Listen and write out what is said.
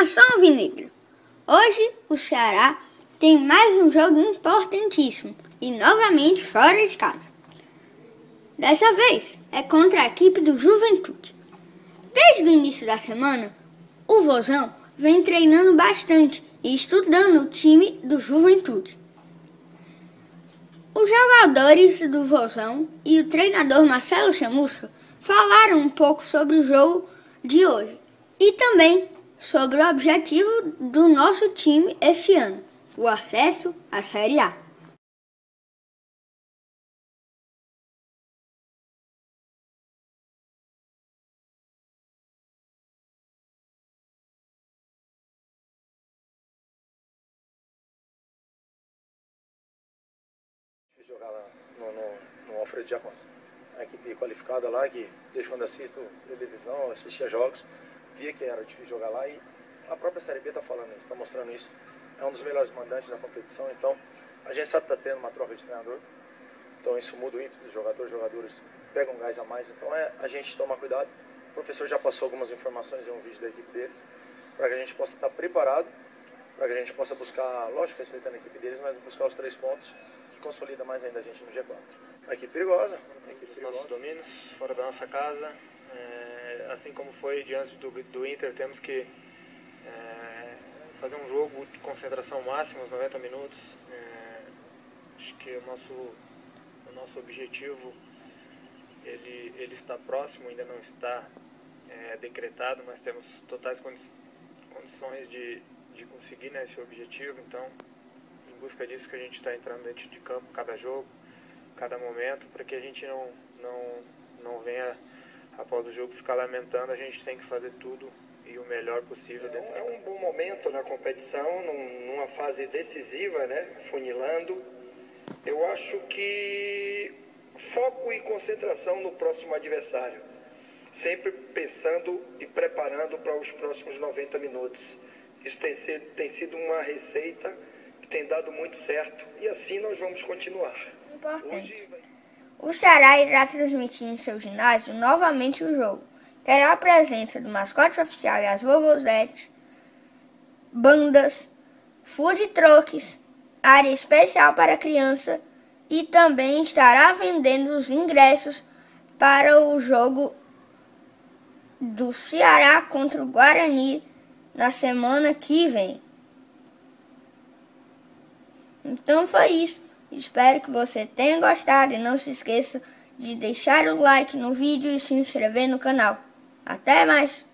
Nação Alvinegra. Hoje o Ceará tem mais um jogo importantíssimo e novamente fora de casa. Dessa vez é contra a equipe do Juventude. Desde o início da semana, o Vozão vem treinando bastante e estudando o time do Juventude. Os jogadores do Vozão e o treinador Marcelo Chamusca falaram um pouco sobre o jogo de hoje e também sobre o objetivo do nosso time esse ano: o acesso à Série A. jogar lá no, no, no Alfredo a equipe qualificada lá, que desde quando assisto televisão, assistia jogos, via que era difícil jogar lá e a própria Série B está falando isso, está mostrando isso. É um dos melhores mandantes da competição, então a gente sabe que está tendo uma troca de treinador, então isso muda o ímpeto dos jogadores, os jogadores pegam um gás a mais, então é a gente tomar cuidado. O professor já passou algumas informações em um vídeo da equipe deles, para que a gente possa estar preparado, para que a gente possa buscar, lógico, respeitando a equipe deles, mas buscar os três pontos que consolida mais ainda a gente no G4. A equipe perigosa. Equipe perigosa. Nossos domínios, fora da nossa casa. É, assim como foi diante do, do Inter, temos que é, fazer um jogo de concentração máxima, os 90 minutos. É, acho que o nosso, o nosso objetivo ele, ele está próximo, ainda não está é, decretado, mas temos totais condi condições de, de conseguir né, esse objetivo. Então, em busca disso que a gente está entrando dentro de campo cada jogo, cada momento, para que a gente não, não, não venha após o jogo ficar lamentando, a gente tem que fazer tudo e o melhor possível dentro É um bom momento na competição, num, numa fase decisiva, né? Funilando. Eu acho que foco e concentração no próximo adversário. Sempre pensando e preparando para os próximos 90 minutos. Isso tem sido, tem sido uma receita que tem dado muito certo e assim nós vamos continuar. Importante. Hoje... O Ceará irá transmitir em seu ginásio novamente o jogo. Terá a presença do mascote oficial e as vovozetes, bandas, food trucks, área especial para criança e também estará vendendo os ingressos para o jogo do Ceará contra o Guarani na semana que vem. Então foi isso. Espero que você tenha gostado e não se esqueça de deixar o like no vídeo e se inscrever no canal. Até mais!